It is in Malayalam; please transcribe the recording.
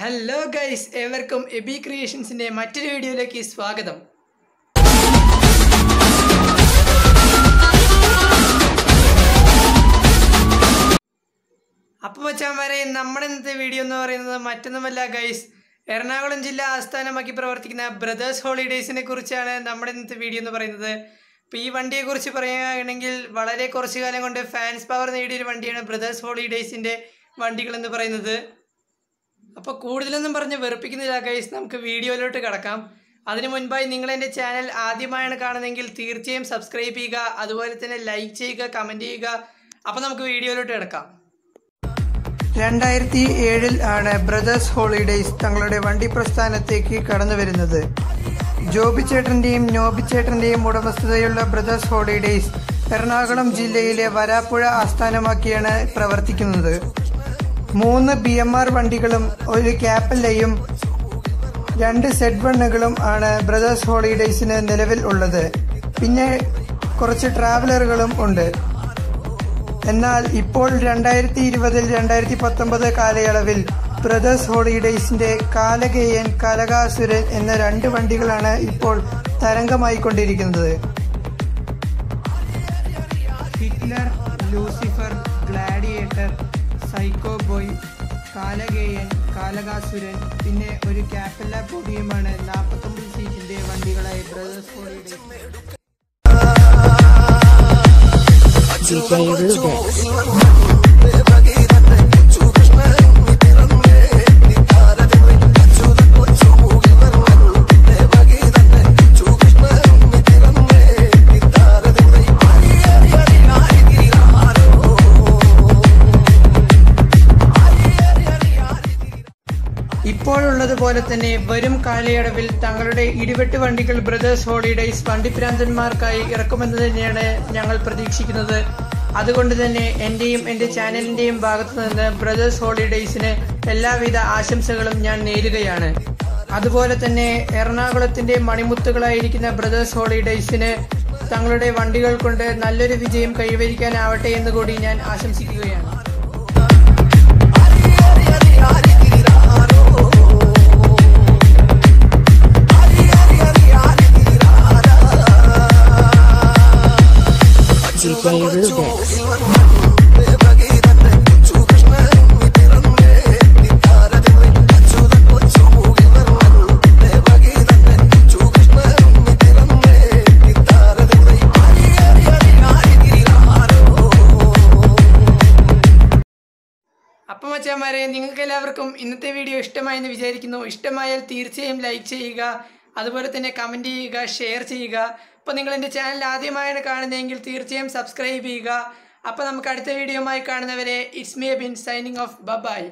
ഹലോ ഗൈസ് ഏവർക്കും എബി ക്രിയേഷൻസിന്റെ മറ്റൊരു വീഡിയോയിലേക്ക് സ്വാഗതം. അപ്പോൾ വരെ നമ്മുടെ ഇന്നത്തെ വീഡിയോ എന്ന് പറയുന്നത് മറ്റൊന്നുമല്ല ഗൈസ് എറണാകുളം ജില്ല ആസ്ഥാനമാക്കി പ്രവർത്തിക്കുന്ന ബ്രദേഴ്സ് ഹോളിഡേയ്സിനെ കുറിച്ചാണ് നമ്മുടെ ഇന്നത്തെ വീഡിയോ എന്ന് പറയുന്നത്. ഇപ്പോൾ ഈ വണ്ടിയെക്കുറിച്ച് പറയുകയാണെങ്കിൽ വളരെ കുറച്ച് കാലം കൊണ്ട് ഫാൻസ് പവർ നേടിയൊരു വണ്ടിയാണ് ബ്രദേഴ്സ് ഹോളിഡേയ്സിന്റെ വണ്ടികൾ എന്ന് പറയുന്നത്. അപ്പോൾ കൂടുതലൊന്നും പറഞ്ഞ് വെറുപ്പിക്കുന്നില്ല ഗൈസ് നമുക്ക് വീഡിയോയിലോട്ട് കിടക്കാം. അതിനു മുൻപായി നിങ്ങൾ എന്റെ ചാനൽ ആദ്യമായാണ് കാണുന്നതെങ്കിൽ തീർച്ചയായും സബ്സ്ക്രൈബ് ചെയ്യുക അതുപോലെ തന്നെ ലൈക്ക് ചെയ്യുക കമന്റ് ചെയ്യുക. അപ്പോൾ നമുക്ക് വീഡിയോയിലോട്ട് കിടക്കാം. രണ്ടായിരത്തി ഏഴിൽ ആണ് ബ്രദേഴ്സ് ഹോളിഡേയ്സ് തങ്ങളുടെ വണ്ടി പ്രസ്ഥാനത്തേക്ക് കടന്നു വരുന്നത്. ജോബി ചേട്ടന്റെയും നോബി ചേട്ടന്റെയും ഉടമസ്ഥതയുള്ള ബ്രദേഴ്സ് ഹോളിഡേയ്സ് എറണാകുളം ജില്ലയിലെ വരാപ്പുഴ ആസ്ഥാനമാക്കിയാണ് പ്രവർത്തിക്കുന്നത്. മൂന്ന് ബി എം ആർ വണ്ടികളും ഒരു ക്യാപ്പല്ലയും രണ്ട് സെഡ് വണ്ണുകളും ആണ് ബ്രദേഴ്സ് ഹോളിഡേയ്സിന് നിലവിൽ ഉള്ളത്. പിന്നെ കുറച്ച് ട്രാവലറുകളും ഉണ്ട്. എന്നാൽ ഇപ്പോൾ രണ്ടായിരത്തി ഇരുപതിൽ രണ്ടായിരത്തി പത്തൊമ്പത് കാലയളവിൽ ബ്രദേഴ്സ് ഹോളിഡേയ്സിന്റെ കാലകേയൻ കലകാസുരൻ എന്ന രണ്ട് വണ്ടികളാണ് ഇപ്പോൾ തരംഗമായിക്കൊണ്ടിരിക്കുന്നത്. Hitler Lucifer Gladiator psycho boy Kalakeyan Kalakasuran പിന്നെ ഒരു ക്യാപ്പല്ല പൊടിയുമാണ് നാൽപ്പത്തൊമ്പത് സീറ്റിന്റെ വണ്ടികളായി ബ്രദേഴ്സ് Rubix. ഇപ്പോഴുള്ളതുപോലെ തന്നെ വരും കാലയളവിൽ തങ്ങളുടെ ഇടിവെട്ട് വണ്ടികൾ ബ്രദേഴ്സ് ഹോളിഡേയ്സ് വണ്ടിഭ്രാന്തന്മാർക്കായി ഇറക്കുമെന്ന് തന്നെയാണ് ഞങ്ങൾ പ്രതീക്ഷിക്കുന്നത്. അതുകൊണ്ട് തന്നെ എന്റെയും എന്റെ ചാനലിന്റെയും ഭാഗത്തു നിന്ന് ബ്രദേഴ്സ് ഹോളിഡേയ്സിന് എല്ലാവിധ ആശംസകളും ഞാൻ നേരുകയാണ്. അതുപോലെ തന്നെ എറണാകുളത്തിന്റെ മണിമുത്തുകളായിരിക്കുന്ന ബ്രദേഴ്സ് ഹോളിഡേയ്സിന് തങ്ങളുടെ വണ്ടികൾ കൊണ്ട് നല്ലൊരു വിജയം കൈവരിക്കാനാവട്ടെ എന്ന് കൂടി ഞാൻ ആശംസിക്കുകയാണ്. DJ. അപ്പം അച്ഛന്മാരെ നിങ്ങൾക്ക് എല്ലാവർക്കും ഇന്നത്തെ വീഡിയോ ഇഷ്ടമായെന്ന് വിചാരിക്കുന്നു ഇഷ്ടമായാൽ തീർച്ചയായും ലൈക്ക് ചെയ്യുക അതുപോലെ തന്നെ കമന്റ് ചെയ്യുക ഷെയർ ചെയ്യുക അപ്പോൾ നിങ്ങൾ എന്റെ ചാനൽ ആദ്യമായാണ് കാണുന്നതെങ്കിൽ തീർച്ചയായും സബ്സ്ക്രൈബ് ചെയ്യുക. അപ്പോൾ നമുക്ക് അടുത്ത വീഡിയോയുമായി കാണുന്നവരെ it's me Bin signing off bye bye